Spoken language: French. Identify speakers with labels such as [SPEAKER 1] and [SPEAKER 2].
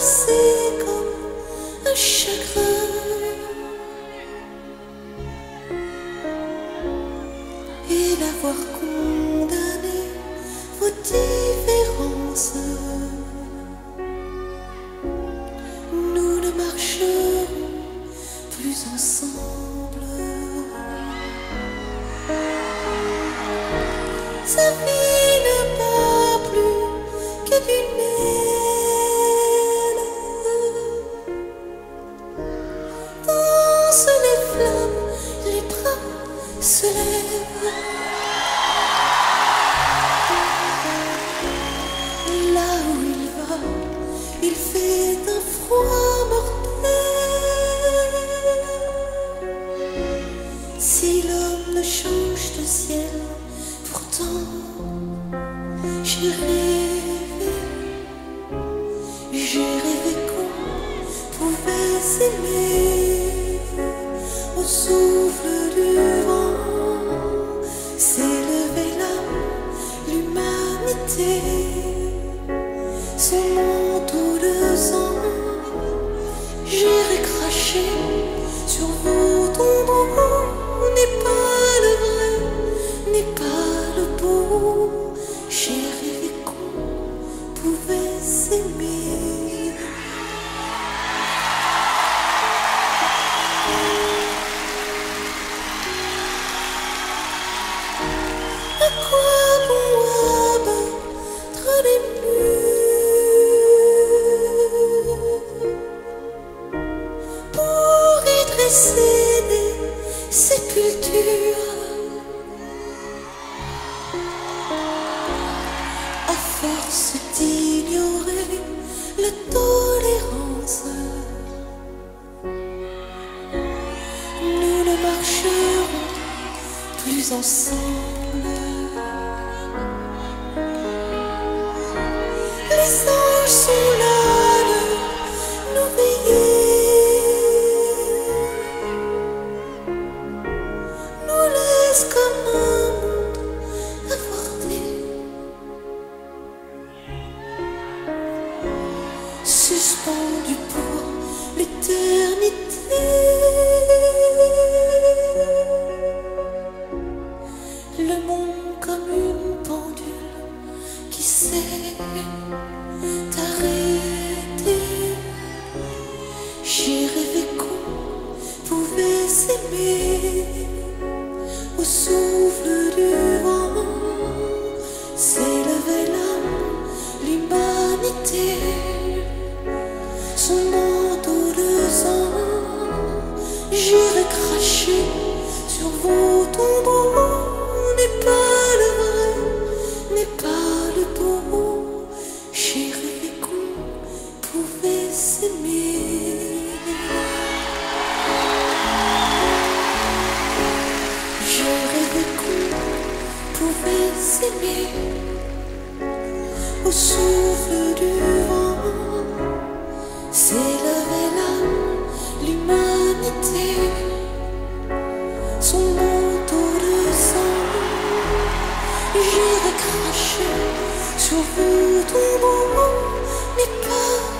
[SPEAKER 1] passé comme un chagrin. Et l'avoir condamné vos différences. Nous ne marcherons plus ensemble. Il fait un froid mortel. Si l'homme ne change de ciel, pourtant j'ai rêvé, j'ai rêvé qu'on pouvait s'aimer au souffle du vent, s'élever l'âme, l'humanité, son manteau de sang. J'irai cracher sur vos Nous ne marcherons plus ensemble. Suspendu pour l'éternité. Le monde comme une pendule qui sait t'arrêter. J'ai rêvé qu'on pouvait s'aimer au souffle du au souffle du vent. S'élevait l'âme, l'humanité, son manteau de sang. J'irai cracher sur vos tombeaux. N'est pas